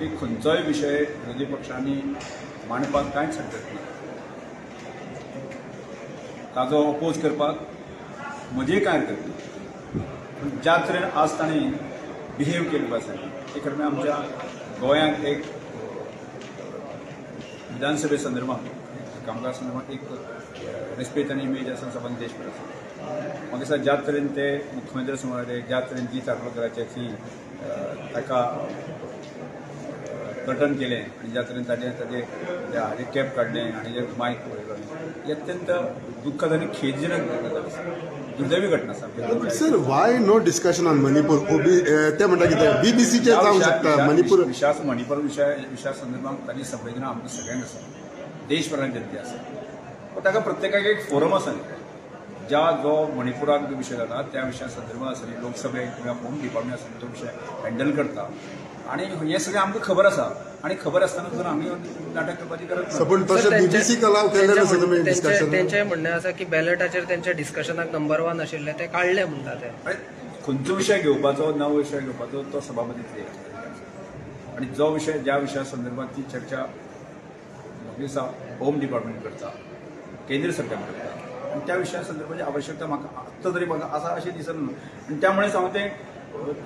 की खंयचोय विशय विरोधी पक्षांनी मांडपाक कांयच हरकत ना. ताजो अपोज करपाक म्हजी कांय हरकत ना. पूण ज्या तरेन आज तांणी बिहेव केल्लो आसा ते खरें आमच्या गोंयांत एक विधानसभे संदर्भांत कामकाज संदर्भांत एक रेस्पेद आनी इमेज आसा सबंद देशभर आसा म्हाका दिसता ज्या तरेन ते मुख्यमंत्री समोर आयले ज्या तरेन जी चार्लोकराचे ती ताका कटन केलें आनी ज्या ताजें ताजें त्या हाजें कॅप काडलें आनी जे मायक पळयलो ही अत्यंत दुख्खद आनी खेदजनक गजाल आसा दुर्दैवी घटना आसा sir why no discussion on Manipur ते म्हणटा कितें बीबीसीचेर जावंक शकता. मणिपूर विशास मणिपूर विशय विशया संदर्भात ताची संवेदना आमकां सगळ्यांक आसा देशभरांत जनते आसा पूण ताका प्रत्येकाक एक फोरम आसा ज्या जो मणिपुराक जो विशय जाता त्या विशया संदर्भात आसा न्ही लोकसभेक किंवा होम डिपार्टमेंट आसा तो विशय हँडल करता. आनी हें सगळें आमकां खबर आसा आनी खबर आसतना जर आमी नाटक करपाची गरज त्यांचे म्हणणें आसा की बॅलेटाचेर त्यांच्या डिस्कशनाक नंबर वन आशिल्ले ते काडले म्हणटा ते खंयचो विशय घेवपाचो नवो विशय घेवपाचो तो सभापतींतले आनी जो विशय ज्या विशया संदर्भात ती चर्चा होम डिपार्टमेंट करता. केंद्र सरकार करता. आनी त्या विशया संदर्भाची आवश्यकता म्हाका आत्तां तरी म्हाका आसा अशें दिसना आनी त्या मुळेच हांव तें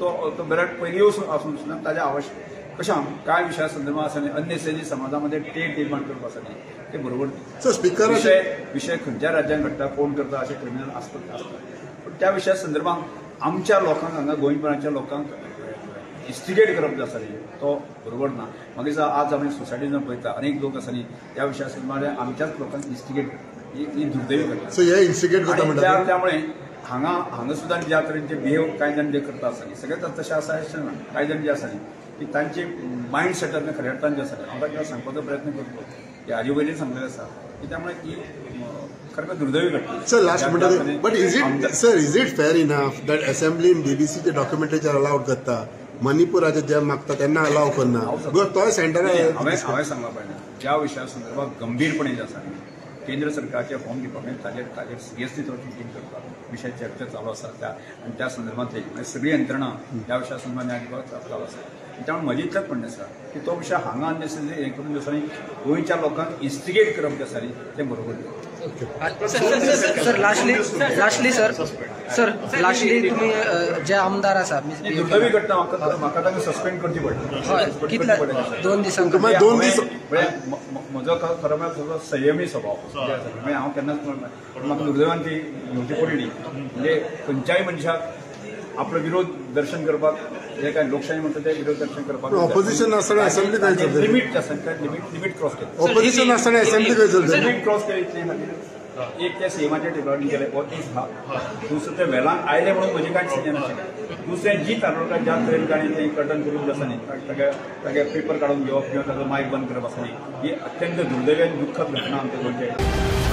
तो तो बॅलट पयलीं वचून आसूं सुद्दां ताच्या आवश्यक कशें काय विशया संदर्भात न्ही. अन्यसेजी समाजामध्ये टेट निर्माण न्ही. ते बरोबर. सर स्पिकर विषय विषय खंयच्या राज्यात घडटा कोण करता अशें क्रिमिनल आसतात पूण त्या विशया संदर्भात आमच्या लोकांक हांगा गोंयभराच्या लोकांक इन्स्टिगेट करप जो आसा न्ही तो बरोबर ना. म्हाका दिसता आज आमी सोसायटीन पळयता अनेक लोक आसा न्ही त्या विशया संदर्भात आमच्याच लोकांक इन्स्टिगेट करता ही ही दुर्दैवी घटना. सो हे इन्स्टिगेट करता आणि म्हणटा त्या- त्यामुळे हांगा हांगा सुद्दां ज्या तरेचे बिहेव कांय जाण जे करता आसतली सगळें तशें आसा अशें ना कांय जाण जे आसा न्ही की तांचे मायंड सेटअप खऱ्या अर्थान जे आसा हांव ताका सांगपाचो प्रयत्न करतो. की हाजे वयल्यान सांगलेलें आसा की त्यामुळे ही खरें दुर्दैवी घटना. सर लास्ट म्हणटा बट इज इट आमदार- sir is it enough that असेंब्लीन डॉक्युमेंटरीचेर अलाउड करता? मणिपुराचे जे मागता तेन्ना अलाव करना बिकॉज तोय सेंटर हांवें हांवें सांगला पाहिजे ज्या विशया संदर्भात गंभीरपणे जे आसा न्ही, केंद्र सरकारचे होम डिपार्टमेंट ताजेर ताजेर सिरियसली तो थिंकींग करता विशय चर्चा चालू आसा त्या. आनी त्या संदर्भात ते सगळी यंत्रणा ह्या विशया संदर्भात न्याय चालू आसा त्यामुळे म्हजी इतलेंच म्हणणें आसा की तो विशय हांगा अननेसरी हें करून न्ही गोंयच्या लोकांक इन्स्टिगेट करप जे आसा न्ही तें बरोबर. Sir lastly lastly sir sir lastly तुम्ही जे आमदार आसा दुर्दैवी घटना म्हाका ताका सस्पेंड करची पडली. कितल्या पडली. दोन दिसांक तुम्हाला दोन दीस म्हणजे म्हजो खरो म्हळ्यार सगळो संयमी स्वभाव. म्हणजे हांव केन्नाच म्हाका दुर्दैवान ती घेवची पडली. म्हणजे खंयच्याय मनशाक आपलो विरोध दर्शन करपाक जे काय लोकशाही म्हणटा ते विरोध दर्शन करपाक Opposition आसतना assembly काय चलतली? लिमिट लिमिट लिमिट क्रॉस केली. ऑपोजिशन आसतना असेंब्ली खंय चलतली लिमिट क्रॉस केली एक त्या सीएमाच्या टेबलार गेले हो दीस हा. दुसरें ते वेळान आयले म्हणून म्हजें कांयच सिजन नाशिल्लें दुसरें जी तारवडकार ज्या तरेन ताणें तें कटन करून आसा न्ही तागे तागे पेपर काडून घेवप किंवा ताजो मायक बंद करप न्ही. ही अत्यंत दुर्दैवी आनी दुख्खद घटना आमच्या गोंयच्या